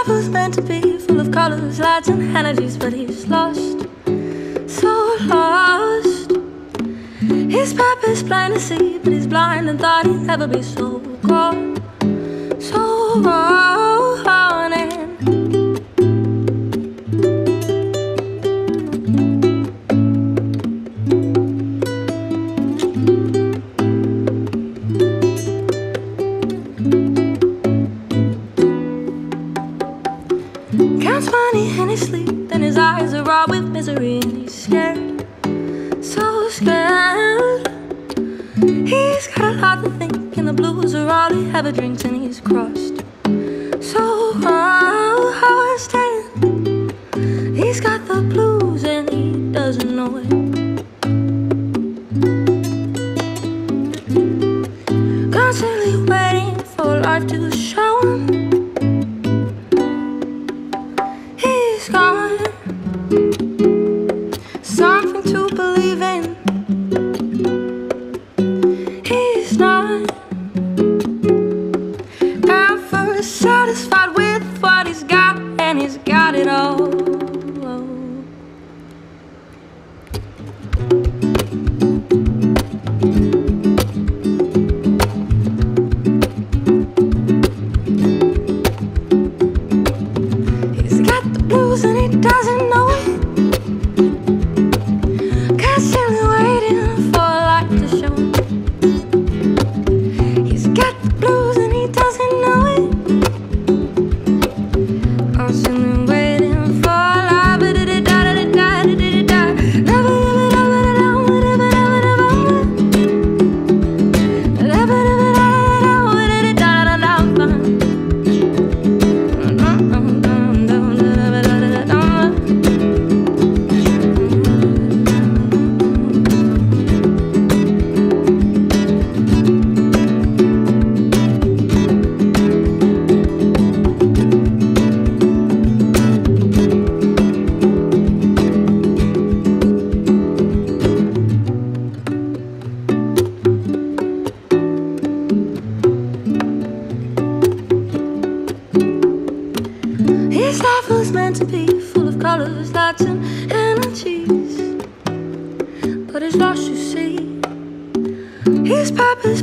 life was meant to be full of colors, lights, and energies, but he's lost, so lost. His purpose plain to see, but he's blind and thought he'd never be so gone, so gone. With misery, and he's scared, so scared. He's got a lot to think, and the blues are all he ever drinks, and he's crossed, In. He's not ever satisfied with what he's got, and he's got it all. He's got the blues and he doesn't know to show meant to be full of colors, lights, and energies. But he's lost, you see. His purpose